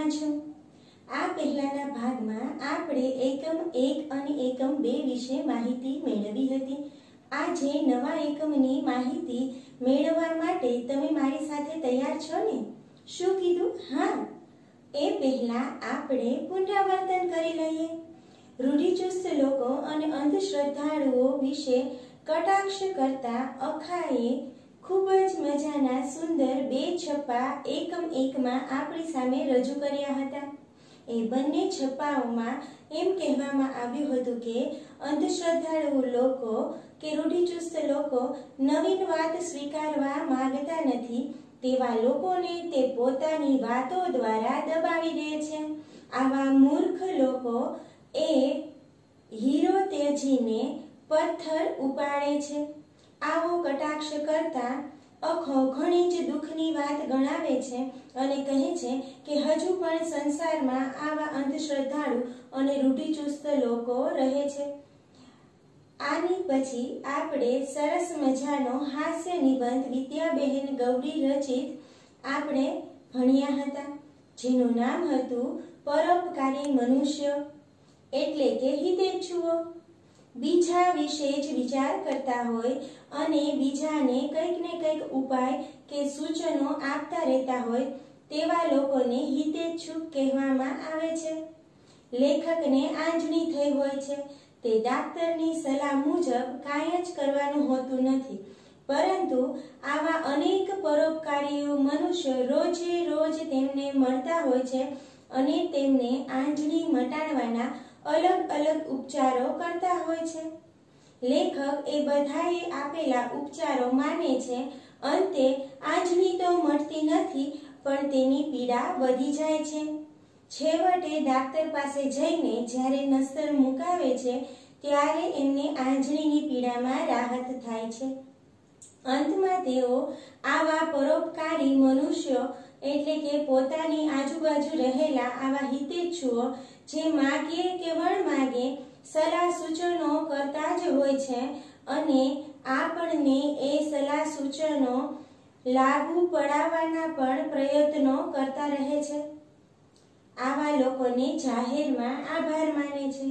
મજામાં છો? આ પહેલાના ભાગમાં આપણે એકમ એક અને એકમ બે વિશે માહિતી મેળવી હતી. આજે નવા એકમની માહિતી મેળવવા માટે તમે મારી સાથે તૈયાર છો ને? શું કીધું? હા. એ પહેલા આપણે પુનરાવર્તન કરી લઈએ. રૂઢિચુસ્ત લોકો અને અંધશ્રદ્ધાળુઓ વિશે કટાક્ષ કરતા અખાએ ખૂબ જ મજાના, સુંદર, બે છપ્પા એકમ એકમાં આપણી સામે રજૂ કર્યા હતા. એ બંને છપ્પાઓમાં એમ કહેવામાં આવ્યું હતું કે, અંધશ્રદ્ધાળુ લોકો કે રૂઢિચુસ્ત લોકો નવીન વાત સ્વીકારવા માંગતા નથી, તેવા લોકોને તે પોતાની વાતો દ્વારા દબાવી દે છે. આવા મૂર્ખ લોકો એ હીરો તેજીને પથ્થર ઉપાડે છે. આવો કટાક્ષ કરતા અખો ઘણી જ દુઃખની વાત ગણાવે છે અને કહે છે કે હજુ પણ સંસારમાં આવા અંધશ્રદ્ધાળુ અને રૂઢિચુસ્ત લોકો રહે છે. આની પછી આપણે સરસ મજાનો હાસ્ય નિબંધ વિદ્યાબહેન ગૌરી રચિત આપણે ભણ્યા હતા, જેનું નામ હતું પરોપકારી મનુષ્ય. એટલે કે હિતેચ્છુઓ. બીજા વિશે જ વિચાર કરતા હોય અને બીજાને કંઈક ને કંઈક ઉપાય કે સૂચનો આપતા રહેતા હોય તેવા લોકોને હિતેચ્છુક કહેવામાં આવે છે. લેખકને આંજણી થઈ હોય છે. તે ડાક્ટરની સલાહ મુજબ કાંઈ જ કરવાનું હોતું નથી. પરંતુ આવા અનેક પરોપકારીઓ મનુષ્ય રોજે રોજ તેમને મળતા હોય છે અને તેમને આંજણી મટાડવાના અલગ અલગ ઉપચારો કરતા હોય છે. લેખક એ બધાએ આપેલા ઉપચારો માને છે. અંતે આજની તો મળતી નથી, પણ તેની પીડા વધી જાય છે. છેવટે ડાક્ટર પાસે જઈને જ્યારે નસ્તર મુકાવે છે, ત્યારે એમને આંજણીની પીડામાં રાહત થાય છે. અંતમાં તેઓ આવા પરોપકારી મનુષ્યો એટલે કે પોતાની આજુબાજુ રહેલા આવા હિતેચ્છુઓ જે માગે કે વણ સલાહ સૂચનો કરતા જ હોય છે અને આપણને એ સલાહ સૂચનો લાગુ પડાવવાના પણ પ્રયત્નો કરતા રહે છે. આવા લોકોને જાહેરમાં આભાર માને છે.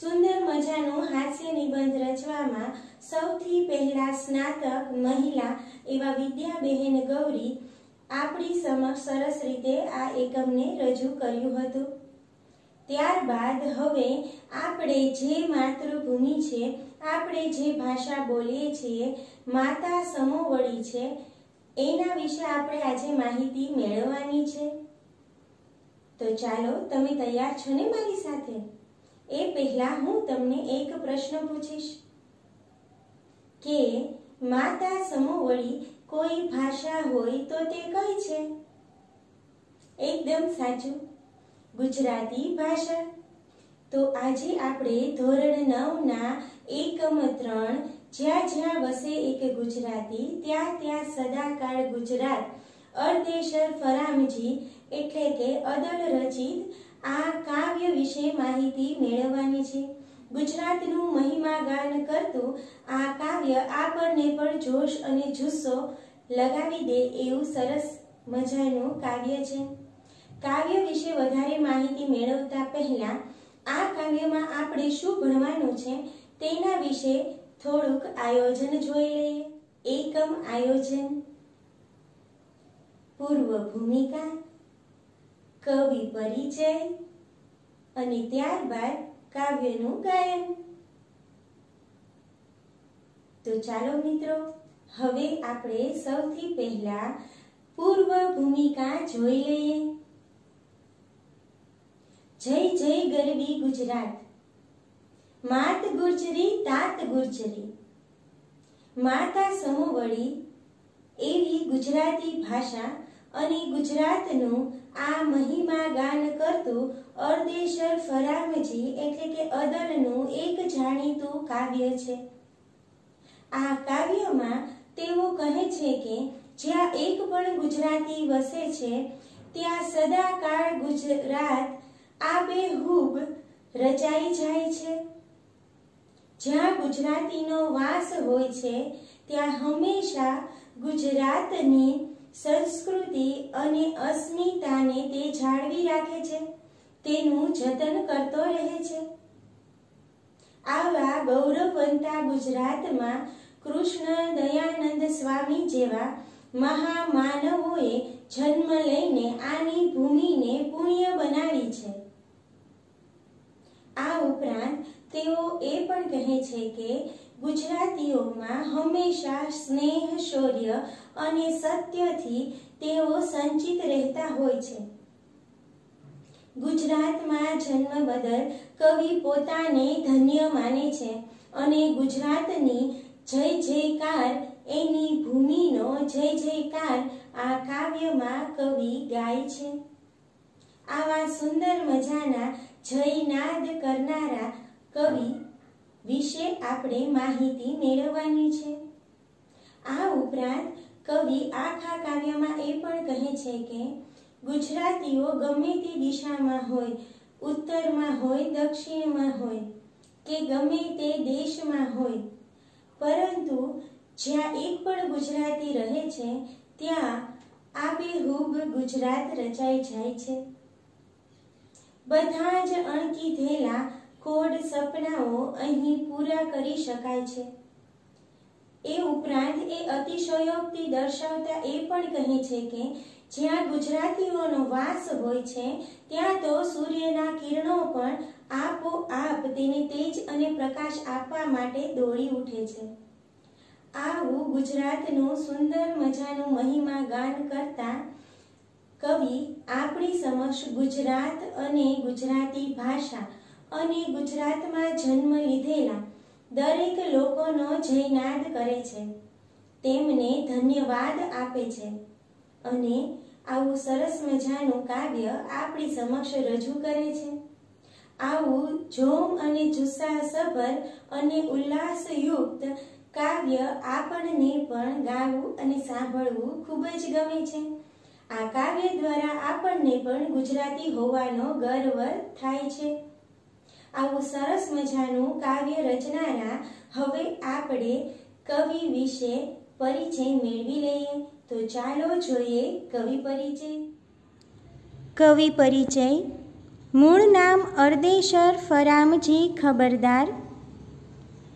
સુંદર મજાનો હાસ્ય નિબંધ રચવામાં સૌથી પહેલા સ્નાતક મહિલા એવા વિદ્યાબહેન ગૌરી આપણી સમક્ષ સરસ રીતે આ એકમને રજૂ કર્યું હતું. ત્યારબાદ હવે આપણે જે માતૃભૂમિ છે, આપણે જે ભાષા બોલીએ છીએ, માતા સમોવડી છે, એના વિશે આપણે આજે માહિતી મેળવવાની છે. તો ચાલો, તમે તૈયાર છો ને મારી સાથે? એ પહેલા હું તમને એક પ્રશ્ન પૂછીશ. કે માતા સમોવડી કોઈ ભાષા હોય તો તે કઈ છે. એકદમ સાચું. ગુજરાતી ભાષા. તો આજે આપણે ધોરણ નવ ના એકમ ત્રણ જ્યાં જ્યાં વસે એક ગુજરાતી, ત્યાં ત્યાં સદાકાળ ગુજરાત, અર્ધેશર ફરામજી એટલે કે અદલ રચિત આ કાવ્ય વિશે માહિતી મેળવવાની છે. ગુજરાતનું મહિમા ગાન કરતું આ કાવ્ય આપણને પણ જોશ અને જુસ્સો લગાવી દે એવું સરસ મજાનું કાવ્ય છે. કાવ્ય વિશે વધારે માહિતી મેળવતા પહેલા આ કાવ્યમાં આપણે શું ભણવાનું છે તેના વિશે થોડુંક આયોજન જોઈ લઈએ. એકમ આયોજન. પૂર્વ ભૂમિકા. કવિ પરિચય. અને ત્યારબાદ કાવ્યનું ગાયન. તો ચાલો મિત્રો, હવે આપણે સૌથી પહેલા પૂર્વ ભૂમિકા જોઈ લઈએ. જય જય ગરબી ગુજરાત. માત ગુર્જરી તાત ગુર્જરી માતા સમોવળી એવી ગુજરાતી ભાષા અને ગુજરાતનું આ મહિમા ગાન કરતું અર્દેશર ફરામજી એટલે કે અદલનું એક જાણીતું કાવ્ય છે. આ કાવ્યમાં તેઓ કહે છે કે જ્યાં એક પણ ગુજરાતી વસે છે, ત્યાં સદાકાળ ગુજરાત આ આબેહૂબ રચાઈ જાય છે. જ્યાં ગુજરાતીનો વાસ હોય છે, ત્યાં હંમેશા ગુજરાતની સંસ્કૃતિ અને અસ્મિતાને તે જાળવી રાખે છે. તેનું જતન કરતો રહે છે. આવા ગૌરવવંતા ગુજરાતમાં કૃષ્ણ દયાનંદ સ્વામી જેવા મહામાનવોએ જન્મ લઈને આની ભૂમિને પુણ્ય બનાવી છે. આ ઉપરાંત તેઓ એ પણ કહે છે કે ગુજરાતીઓમાં હંમેશા સ્નેહ, શૌર્ય અને સત્યથી તેઓ સંચિત રહેતા હોય છે. ગુજરાતમાં જન્મ બદલ કવિ પોતાને ધન્ય માને છે અને ગુજરાતની જય જયકાર એની ભૂમિનો જય જયકાર આ કાવ્યમાં કવિ ગાય છે. આવા સુંદર મજાના જયનાદ કરનારા કવિ વિશે આપણે માહિતી મેળવવાની છે. આ ઉપરાંત કવિ આખા કાવ્યમાં એ પણ કહે છે કે, ગુજરાતીઓ ગમે તે દિશામાં હોય, ઉત્તરમાં હોય, દક્ષિણમાં હોય, કે ગમે તે દેશમાં હોય, પરંતુ જ્યાં એક પણ ગુજરાતી રહે છે, ત્યાં આબેહૂબ ગુજરાત રચાઈ જાય છે. બધા જ અણકીધેલા કોડ સપનાઓ અહીં પૂરા કરી શકાય છે. એ ઉપરાંત એ અતિશયોક્તિ દર્શાવતા એ પણ કહે છે કે જ્યાં ગુજરાતીઓનો વાસ હોય છે, ત્યાં તો સૂર્યના કિરણો પણ આપોઆપ તેને તેજ અને પ્રકાશ આપવા માટે દોડી ઉઠે છે. આવું ગુજરાતનું સુંદર મજાનું મહિમા ગાન કરતા કવિ આપણી સમક્ષ ગુજરાત અને ગુજરાતી ભાષા અને ગુજરાતમાં જન્મ લીધેલા દરેક લોકોનો જયનાદ કરે છે. તેમને ધન્યવાદ આપે છે. અને આવું સરસ મજાનું કાવ્ય આપણી સમક્ષ રજૂ કરે છે. આવું જોમ અને જુસ્સાસભર અને ઉલ્લાસયુક્ત કાવ્ય આપણને પણ ગાવું અને સાંભળવું ખૂબ જ ગમે છે. આ કાવ્ય દ્વારા આપણને પણ ગુજરાતી હોવાનો ગર્વ થાય છે. આવું સરસ મજાનું કાવ્ય રચનાના હવે આપણે કવિ વિશે પરિચય મેળવી લઈએ. તો ચાલો જોઈએ કવિ પરિચય. કવિ પરિચય. મૂળ નામ અર્દેશર ફરામજી ખબરદાર.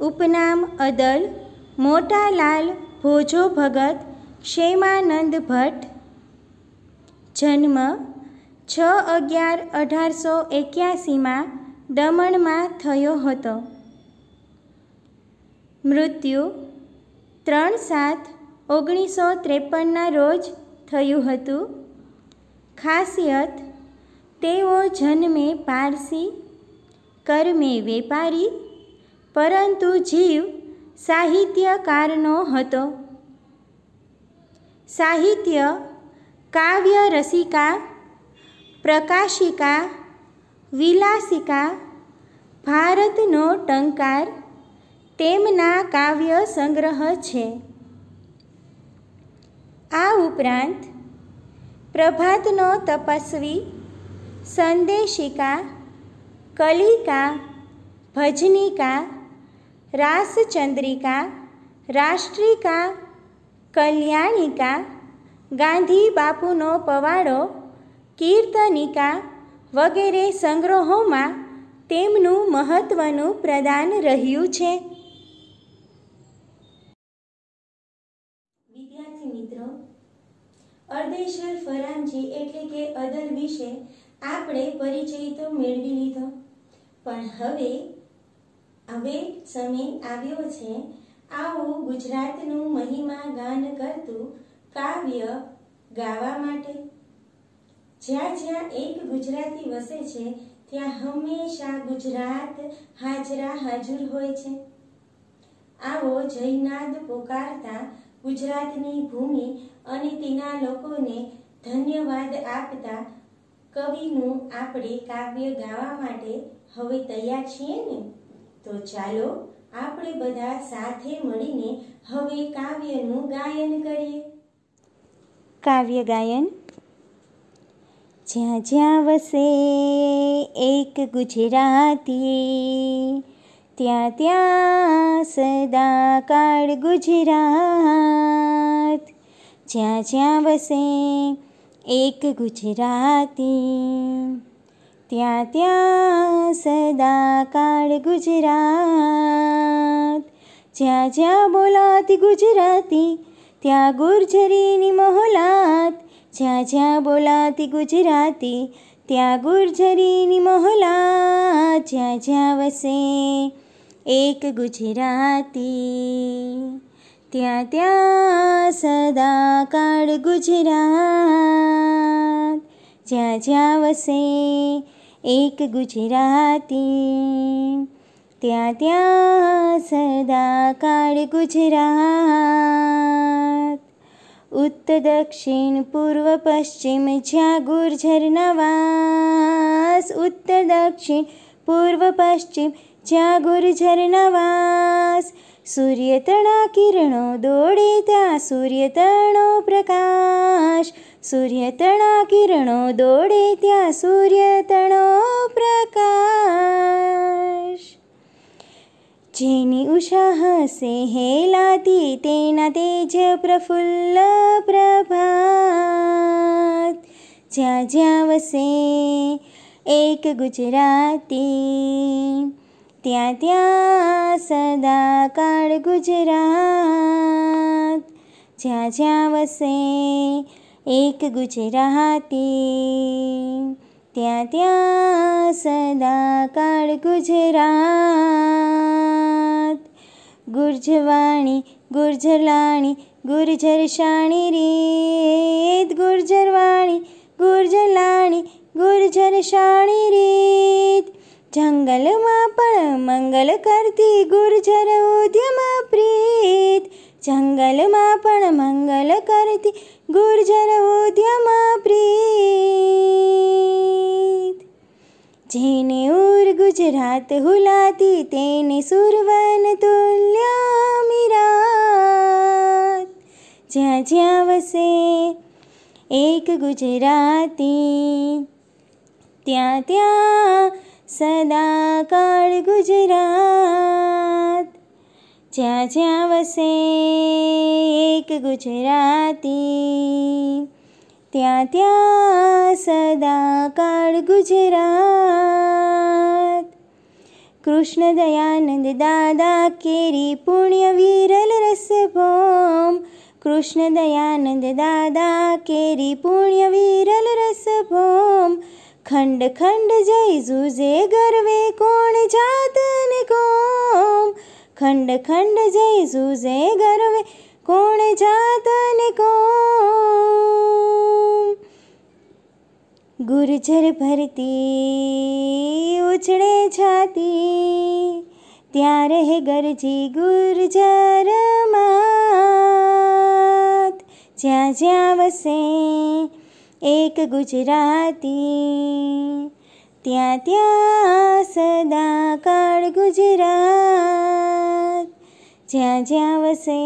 ઉપનામ અદલ મોટાલાલ ભોજો ભગત ક્ષેમાનંદ ભટ્ટ. જન્મ છ અગિયાર અઢારસો એક્યાસીમાં દમણમાં થયો હતો. મૃત્યુ ત્રણ સાત ઓગણીસો ત્રેપનના રોજ થયું હતું. ખાસિયત, તેઓ જન્મે પારસી, કર્મે વેપારી, પરંતુ જીવ સાહિત્યકારનો હતો. સાહિત્ય કાવ્ય રસિકા, પ્રકાશિકા વિલાસિકા, ભારતનો ટંકાર, તેમના કાવ્ય સંગ્રહ છે. આ ઉપરાંત, પ્રભાતનો તપસ્વી, સંદેશિકા, કલિકા, ભજનિકા, રાસચંદ્રિકા, રાષ્ટ્રિકા, કલ્યાણિકા ગાંધી બાપુનો પવાડો, કીર્તનિકા વગેરે સંગ્રહોમાં તેમનું મહત્ત્વનું પ્રદાન રહ્યું છે. વિદ્યાર્થી મિત્રો, અર્ધેશ્વર ફરામજી એટલે કે અદર વિશે આપણે પરિચય તો મેળવી લીધો. પણ હવે હવે સમય આવ્યો છે આવું ગુજરાતનું મહિમા ગાન કરતું કાવ્ય ગાવા માટે. જ્યાં જ્યાં એક ગુજરાતી વસે છે, ત્યાં હંમેશા ગુજરાત હાજરા હાજર હોય છે. આવો જયનાદ પોકારતા ગુજરાતની ભૂમિ અને તેના લોકોને ધન્યવાદ આપતા કવિનું આપણે કાવ્ય ગાવા માટે હવે તૈયાર છીએ ને? તો ચાલો આપણે બધા સાથે મળીને હવે કાવ્યનું ગાયન કરીએ. કાવ્ય ગાયન જ્યાં જ્યાં વસે એક ગુજરાતી, ત્યાં ત્યાં સદા કાળ ગુજરાત. જ્યાં જ્યાં વસે એક ગુજરાતી, ત્યાં ત્યાં સદા કાળ ગુજરાત. જ્યાં જ્યાં બોલાતી ગુજરાતી, ત્યાં ગુર્જરીની મહોલાત જ્યાં જ્યાં બોલાતી ગુજરાતી, ત્યાં ગુર્જરીની મહોલા, જ્યાં જ્યાં વસે એક ગુજરાતી. ત્યાં ત્યાં સદા કાળ ગુજરાત, જ્યાં જ્યાં વસે એક ગુજરાતી. ત્યાં ત્યાં સદા કાળ ગુજરાત ઉત્તર દક્ષિણ પૂર્વ પશ્ચિમ જ્યાં ગુર્જરના વાસ ઉત્તર દક્ષિણ પૂર્વ પશ્ચિમ જ્યાં ગુર્જરના વાસ સૂર્ય તણા કિરણો દોડે ત્યાં સૂર્ય તણો પ્રકાશ સૂર્ય તણા કિરણો દોડે ત્યાં સૂર્ય તણો પ્રકાશ જેની ઉષા હસે હેલાતી તેના તેજ પ્રફુલ્લ પ્રભાત જ્યાં જ્યાં વસે એક ગુજરાતી ત્યાં ત્યાં સદા કાળ ગુજરાત જ્યાં જ્યાં વસે એક ગુજરાતી ત્યાં ત્યાં સદા કાળ ગુજરાત ગુર્જવાણી ગુર્જલાણી ગુર્જર શાણી રીત ગુર્જરવાણી ગુર્જલાણી ગુર્જર શાણી રીત જંગલમાં પણ મંગલ કરતી ગુર્જર ઉદ્યમ પ્રીત જંગલમાં પણ મંગલ કરતી ગુર્જર ઉદ્યમ પ્રીત જેને ઉર ગુજરાત હુલાતી તેને સુરવન તુલ્યા મીરાત. જ્યાં જ્યાં વસે એક ગુજરાતી, ત્યાં ત્યાં સદા કાળ ગુજરાત. જ્યાં જ્યાં વસે એક ગુજરાતી ત્યાં ત્યાં સદા કાળ ગુજરાત. કૃષ્ણ દયાનંદ દાદા કેરી પુણ્ય વિરલ રસભોમ. કૃષ્ણ દયાનંદ દાદા કેરી પુણ્ય વિરલ રસભોમ. ખંડ ખંડ જય જુજે ગરવે કોણ જાતન કોમ. ખંડ ખંડ જય જુજે ગરવે કોણ જાતને કો ગુર્જર ભરતી ઉછળે છાતી ત્યાં રહે ગરજી ગુર્જર માત. જ્યાં જ્યાં વસે એક ગુજરાતી, ત્યાં ત્યાં સદા કાળ ગુજરાત. જ્યાં જ્યાં વસે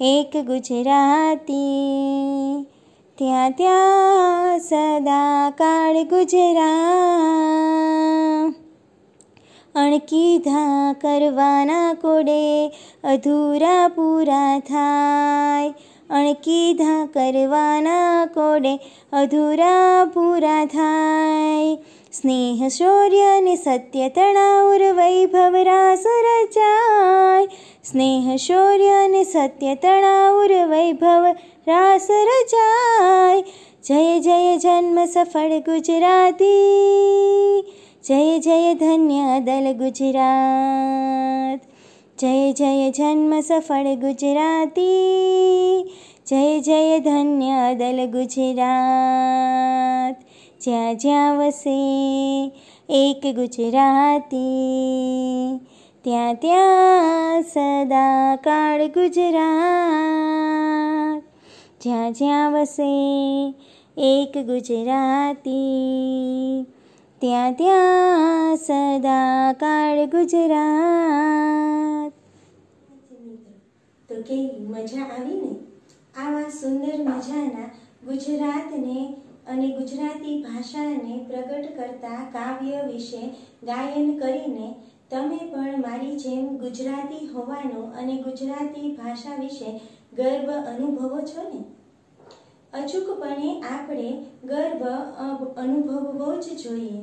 એક ગુજરાતી. ત્યાં ત્યાં સદા કાળ ગુજરાત અણકીધા કરવાના કોડે અધૂરા પૂરા થાય. અણકીધા કરવાના કોડે અધૂરા પૂરા થાય. સ્નેહ, શૌર્ય ને સત્ય તણાઉર વૈભવ રાસ રચાય. સ્નેહ, શૌર્ય ને સત્ય તણાઉર વૈભવ રાસ રચાય. જય જય જન્મ સફળ ગુજરાતી. જય જય ધન્ય દલ ગુજરાત. જય જય જન્મ સફળ ગુજરાતી, જય જય ધન્ય દલ ગુજરાત. જ્યાં જ્યાં વસે એક ગુજરાતી, ત્યાં ત્યાં સદા કાળ ગુજરાત. જ્યાં જ્યાં વસે એક ગુજરાતી, ત્યાં ત્યાં સદા કાળ ગુજરાત. તો કેવી મજા આવી ને? આવા સુંદર મજાના ગુજરાતને અને ગુજરાતી ભાષાને પ્રગટ કરતા કાવ્ય વિશે ગાયન કરીને તમે પણ મારી જેમ ગુજરાતી હોવાનો અને ગુજરાતી ભાષા વિશે ગર્વ અનુભવો છો ને? અચૂકપણે આપણે ગર્વ અનુભવવો જ જોઈએ.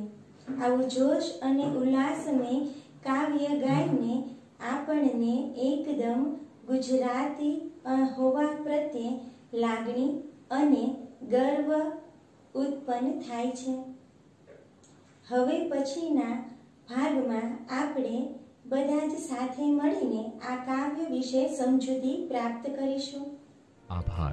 આવું જોશ અને ઉલ્લાસમય કાવ્ય ગાઈને આપણને એકદમ ગુજરાતી હોવા પ્રત્યે લાગણી અને ગર્વ ઉત્પન્ન થાય છે. હવે પછીના ભાગમાં આપણે બધા જ સાથે મળીને આ કાવ્ય વિશે સમજૂતી પ્રાપ્ત કરીશું. આભાર.